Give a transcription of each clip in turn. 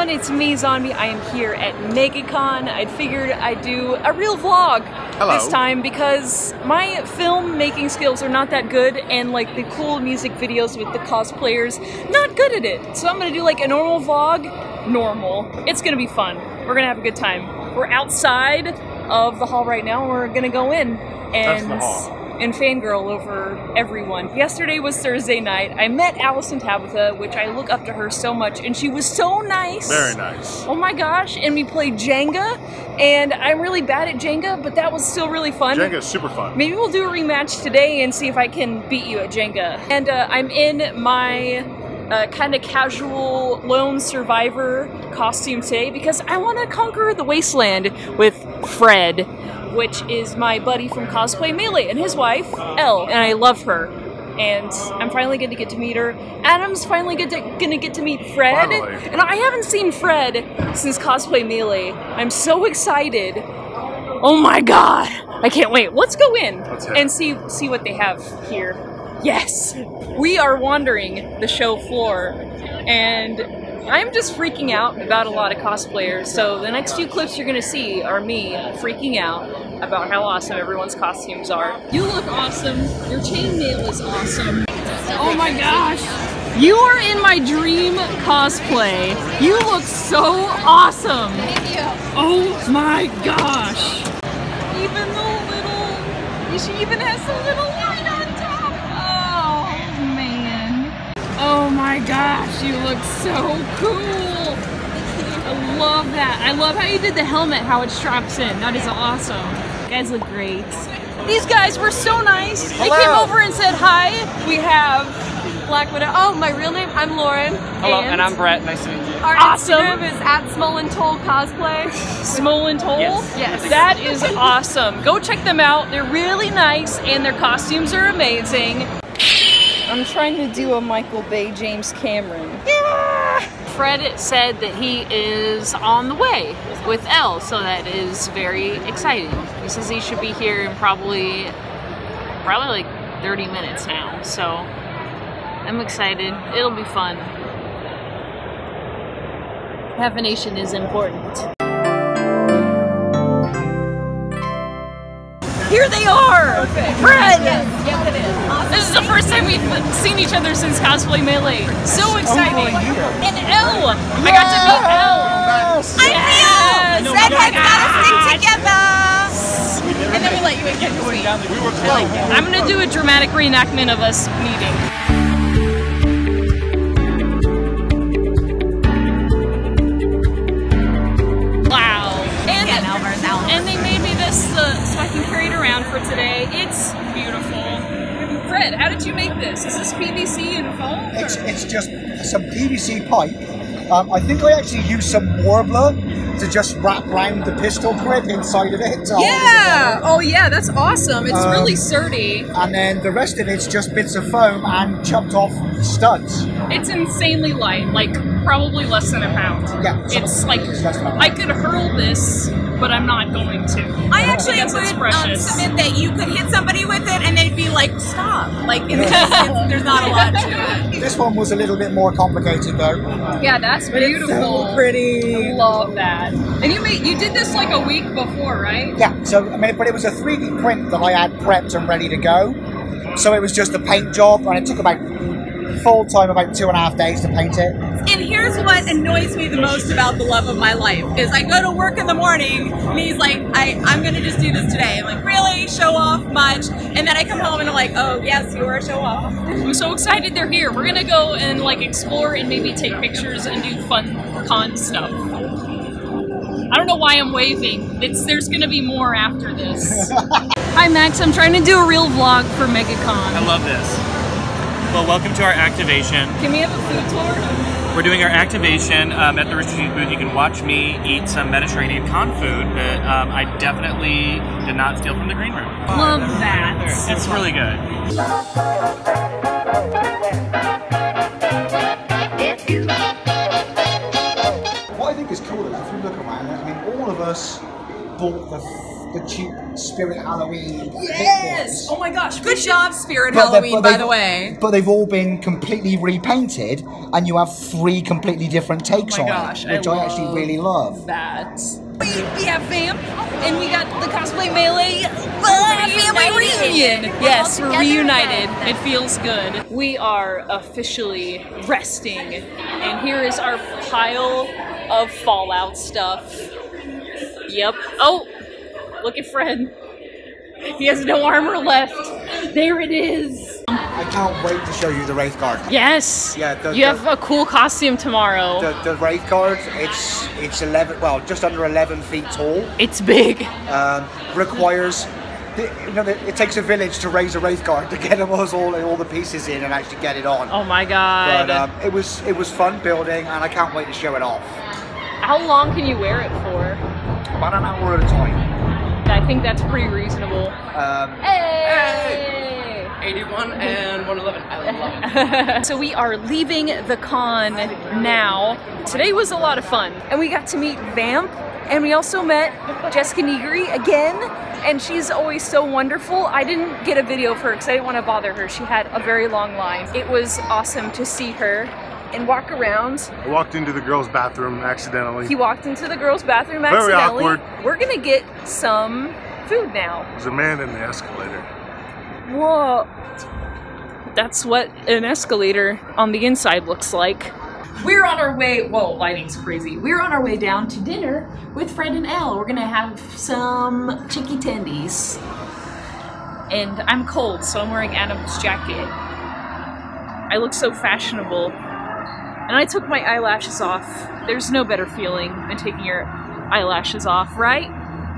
everyone, it's me, Zonbi. I am here at MegaCon. I figured I'd do a real vlog Hello. this time because my film making skills are not that good and like the cool music videos with the cosplayers, not good at it. So I'm gonna do like a normal vlog, normal. It's gonna be fun. We're gonna have a good time. We're outside of the hall right now we're gonna go in That's and the hall. And fangirl over everyone. Yesterday was Thursday night. I met Alyson Tabbitha, which I look up to her so much, and she was so nice. Very nice. Oh my gosh, and we played Jenga, and I'm really bad at Jenga, but that was still really fun. Jenga is super fun. Maybe we'll do a rematch today and see if I can beat you at Jenga. And uh, I'm in my uh, kind of casual lone survivor costume today because I want to conquer the wasteland with Fred, which is my buddy from Cosplay Melee and his wife, Elle, and I love her. And I'm finally going to get to meet her. Adam's finally get to, gonna get to meet Fred. Finally. And I haven't seen Fred since Cosplay Melee. I'm so excited. Oh my god! I can't wait. Let's go in Let's and see see what they have here. Yes, we are wandering the show floor, and I'm just freaking out about a lot of cosplayers. So the next few clips you're gonna see are me freaking out about how awesome everyone's costumes are. You look awesome. Your chainmail is awesome. Oh my gosh. You are in my dream cosplay. You look so awesome. Thank you. Oh my gosh. Even the little, she even has the little Oh my gosh, you look so cool. I love that. I love how you did the helmet, how it straps in. That is awesome. You guys look great. These guys were so nice. They came over and said hi. We have Black Widow. Oh, my real name? I'm Lauren. Hello, and, I'm Brett. Nice to meet you. Our awesome. Instagram is at Smolentol Cosplay. Smolin Toll? Yes. Yes. That is awesome. Go check them out. They're really nice and their costumes are amazing. I'm trying to do a Michael Bay James Cameron. Yeah! Fred said that he is on the way with Elle, so that is very exciting. He says he should be here in probably probably like 30 minutes now. So I'm excited. It'll be fun. Caffeination is important. Here they are! Fred! Yes, it is. This is the first time we've seen each other since Cosplay Melee. So exciting! Oh, and Elle! I got to meet Elle! I'm Yes! Neil! Oh my Redheads got us gosh. thing together! And then we let you in because you're sweet. We were close. I'm gonna do a dramatic reenactment of us meeting. For today. It's beautiful. Fred, how did you make this? Is this PVC and foam? It's, it's just some PVC pipe. Um, I think I actually used some Worbla to just wrap around the pistol grip inside of it. to hold it Yeah. Oh, yeah. That's awesome. It's Um, really sturdy. And then the rest of it's just bits of foam and chopped off studs. It's insanely light. Like probably less than a pound. Yeah, It's like I could hurl this, but I'm not going to. I actually Because would it's um, precious. submit that you could hit somebody with it and they'd be like, stop. Like, it's just, it's, there's not a lot to it. This one was a little bit more complicated though. Yeah, that's beautiful. pretty. I love that. And you made you did this like a week before, right? Yeah, so I mean, but it was a 3D print that I had prepped and ready to go. So it was just a paint job, and it took about full time about two and a half days to paint it. And here's what annoys me the most about the love of my life is I go to work in the morning and he's like, I, I'm gonna just do this today. I'm like, really? Show off much? And then I come home and I'm like, oh yes, you are a show off. I'm so excited they're here. We're gonna go and like explore and maybe take pictures and do fun con stuff. I don't know why I'm waving. It's there's gonna be more after this. Hi Max, I'm trying to do a real vlog for MegaCon. I love this. Well, welcome to our activation. Can we have a food tour? We're doing our activation um, at the Rooster Teeth booth. You can watch me eat some Mediterranean con food that um, I definitely did not steal from the green room. Love that. It's really good. What I think is cool is if you look around, I mean, all of us bought the, the cheap Spirit Halloween. Yes! Oh my gosh, good job, Spirit But Halloween, by the way. But they've all been completely repainted, and you have three completely different takes Oh my on gosh, it, which I I, actually really love. that. We, we have Vamp, and we got the Cosplay Melee uh, family reunion. Yes, we're reunited. It feels good. We are officially resting, and here is our pile of Fallout stuff. Yep. Oh, look at Fred. He has no armor left. There it is. I can't wait to show you the Wraith Guard. Yes. Yeah, the- you the- have a cool costume tomorrow. The, the Wraith Guard, it's it's 11, well, just under 11 feet tall. it's big. Um, requires, you know, it takes a village to raise a Wraith Guard to get them all, all the pieces in and actually get it on. Oh my god. But um, it was it was fun building, and I can't wait to show it off. How long can you wear it for? About an hour at a time. I think that's pretty reasonable. Um, Hey! 81 and 111. I love it. so we are leaving the con now. Today was a lot of fun, and we got to meet Vamp, and we also met Jessica Nigri again. And she's always so wonderful. I didn't get a video of her because I didn't want to bother her. She had a very long line. It was awesome to see her and walk around. I walked into the girls' bathroom accidentally. He walked into the girls' bathroom Very accidentally. awkward. We're gonna get some food now. There's a man in the escalator. Whoa. That's what an escalator on the inside looks like. We're on our way. Whoa, lighting's crazy. We're on our way down to dinner with Fred and Elle. We're gonna have some chicky tendies. And I'm cold, so I'm wearing Adam's jacket. I look so fashionable. And I took my eyelashes off. There's no better feeling than taking your eyelashes off, right?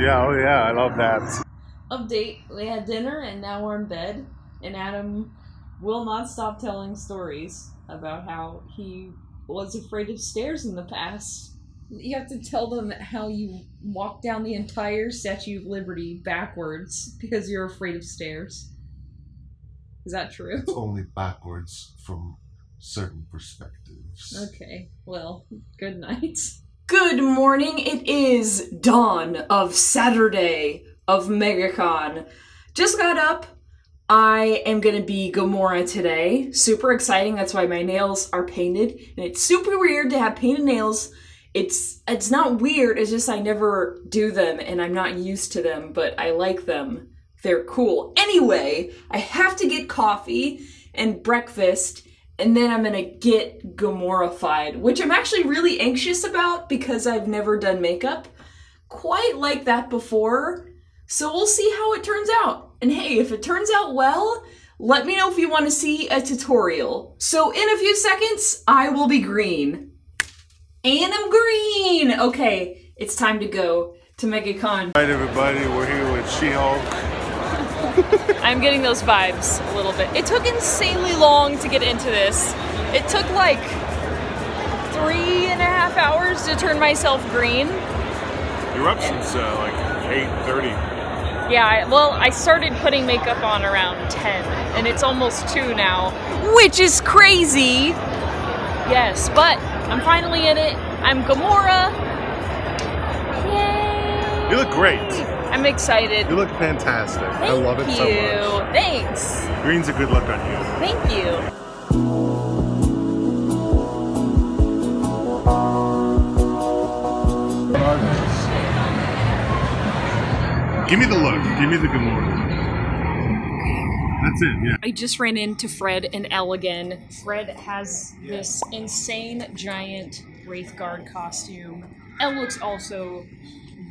Yeah, oh yeah, I love that. update we had dinner and now we're in bed and adam will not stop telling stories about how he was afraid of stairs in the past you have to tell them how you walked down the entire statue of liberty backwards because you're afraid of stairs is that true It's only backwards from certain perspectives. okay well good night Good morning. It is dawn of Saturday of MegaCon. Just got up. I am gonna be Gamora today. Super exciting. That's why my nails are painted, and it's super weird to have painted nails. It's it's not weird. It's just I never do them, and I'm not used to them. But I like them. They're cool. Anyway, I have to get coffee and breakfast and then I'm gonna get Gamorified, which I'm actually really anxious about because I've never done makeup quite like that before. So we'll see how it turns out. And hey, if it turns out well, let me know if you want to see a tutorial. So in a few seconds, I will be green. And I'm green! Okay, it's time to go to MegaCon. Alright, everybody, we're here with She-Hulk. I'm getting those vibes a little bit. It took insanely long to get into this. It took like three and a half hours to turn myself green. You're up since uh, like 8:30. Yeah, I, well, I started putting makeup on around 10, and it's almost 2 now, which is crazy! Yes, but I'm finally in it. I'm Gamora. Yay! You look great. I'm excited. You look fantastic. I love it you. so much. Thanks. Green's a good look on you. Thank you. Give me the look. Give me the good look. That's it. Yeah. I just ran into Fred and Elle again. Fred has this insane giant Wraithguard costume. Elle looks also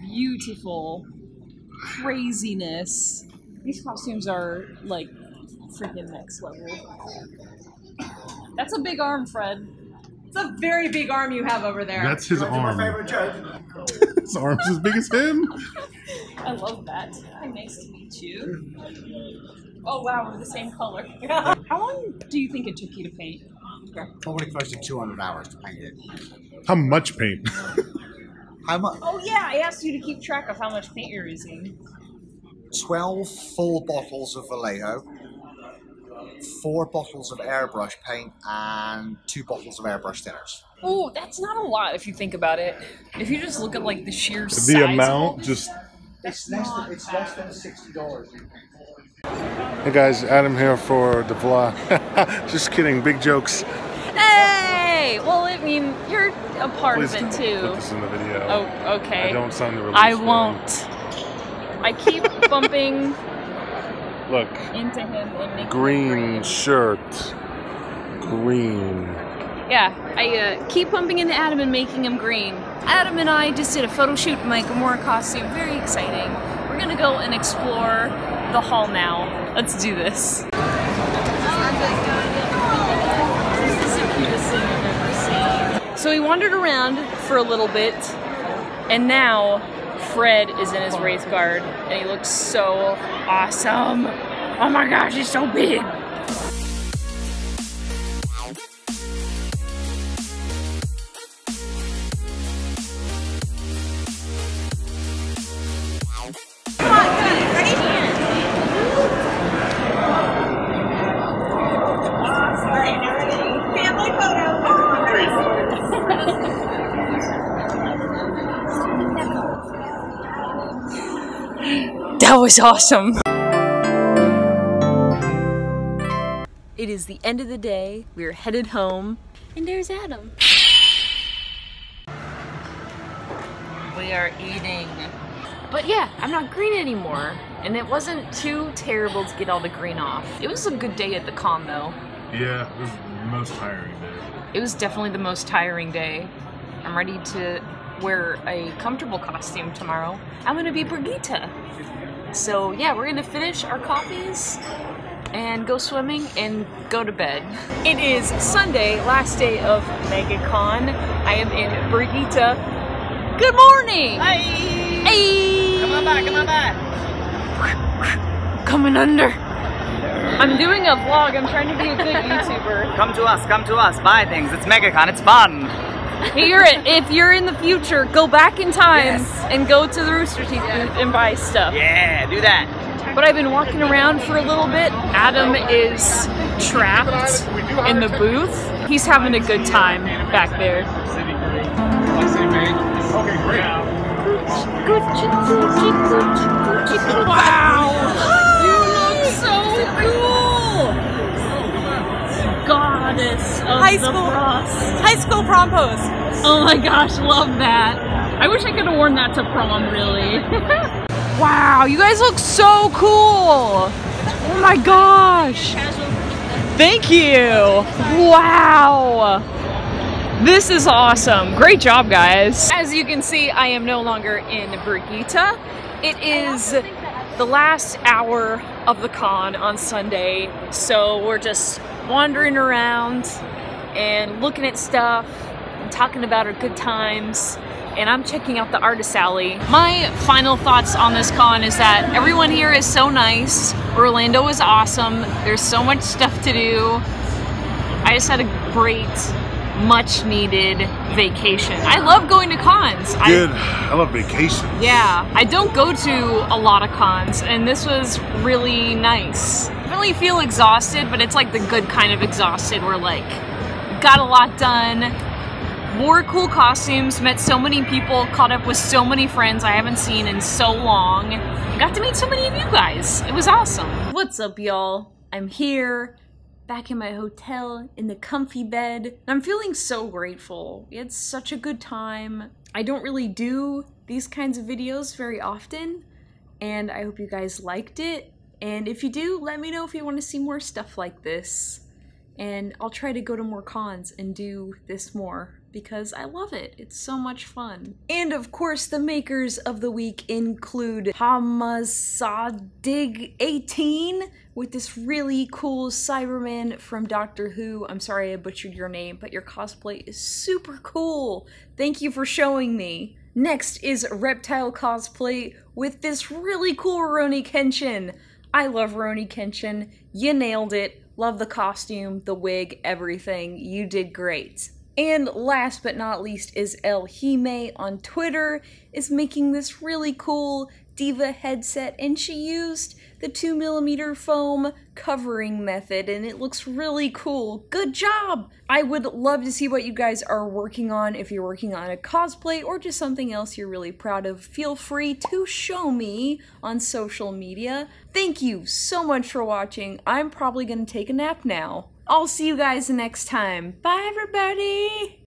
beautiful. Craziness. These costumes are like freaking next level. That's a big arm, Fred. It's a very big arm you have over there. That's his arm. joke. his arm's as big as him. I love that. Hi, nice to meet you. Oh wow, we're the same color. How long do you think it took you to paint? Probably close to 200 hours to paint it. How much paint? How much? Oh yeah, I asked you to keep track of how much paint you're using. 12 full bottles of Vallejo, four bottles of airbrush paint, and two bottles of airbrush thinners. Oh, that's not a lot if you think about it. If you just look at like the sheer size the of amount this- just It's less than it's less than sixty dollars. Hey guys, Adam here for the vlog. Just kidding, big jokes. Hey! Well, I mean, you're a part Please of it don't too. put this in the video. Oh, okay. I don't sign the release. I form. won't. I keep bumping Look, into him and making him green shirt. Green. Yeah, I uh, keep bumping into Adam and making him green. Adam and I just did a photo shoot in my Gamora costume. Very exciting. We're gonna go and explore the hall now. Let's do this. This is the cutest thing I've ever seen. So we wandered around for a little bit, and now Fred is in his Wraith Guard, and he looks so awesome. Oh my gosh, he's so big. That was awesome. It is the end of the day. We're headed home. And there's Adam. We are eating. But yeah, I'm not green anymore. And it wasn't too terrible to get all the green off. It was a good day at the con though. Yeah, it was the most tiring day. It was definitely the most tiring day. I'm ready to wear a comfortable costume tomorrow. I'm gonna be Brigitte. So yeah, we're gonna finish our coffees and go swimming and go to bed. It is Sunday, last day of MegaCon. I am in Brigitte. Good morning! Hi! Hey! Come on back, come on back. Coming under. I'm doing a vlog. I'm trying to be a good YouTuber. Come to us, come to us, buy things. It's MegaCon, it's fun. You're, if you're in the future, go back in time Yes. and go to the Rooster Teeth booth and buy stuff. Yeah, do that. But I've been walking around for a little bit. Adam is trapped in the booth. He's having a good time back there. Okay, great. Wow! Goddess of High school-. High school prom pose. Oh my gosh, love that. I wish I could have worn that to prom, really. wow, you guys look so cool. Oh my gosh. Thank you. Wow. This is awesome. Great job, guys. As you can see, I am no longer in Brigitte. It is the last hour of the con on Sunday, so we're just wandering around and looking at stuff and talking about our good times. And I'm checking out the artist alley. My final thoughts on this con is that everyone here is so nice. Orlando is awesome. There's so much stuff to do. I just had a great, much needed vacation. I love going to cons. I- Good. I love vacation. yeah, I don't go to a lot of cons, and this was really nice. I really feel exhausted, but it's like the good kind of exhausted where, like, got a lot done, wore cool costumes, met so many people, caught up with so many friends I haven't seen in so long, got to meet so many of you guys. It was awesome. What's up, y'all? I'm here back in my hotel in the comfy bed. I'm feeling so grateful. We had such a good time. I don't really do these kinds of videos very often, and I hope you guys liked it. And if you do, let me know if you want to see more stuff like this. And I'll try to go to more cons and do this more because I love it. It's so much fun. And of course, the makers of the week include Hamasadig 18 with this really cool Cyberman from Doctor Who. I'm sorry I butchered your name, but your cosplay is super cool. Thank you for showing me. Next is Reptile Cosplay with this really cool Rurouni Kenshin. I love Rurouni Kenshin. You nailed it. Love the costume, the wig, everything. You did great. And last but not least is El Hime on Twitter is making this really cool D.Va headset and she used the 2mm foam covering method and it looks really cool. Good job! I would love to see what you guys are working on. If you're working on a cosplay or just something else you're really proud of, feel free to show me on social media. Thank you so much for watching. I'm probably gonna take a nap now. I'll see you guys next time. Bye everybody!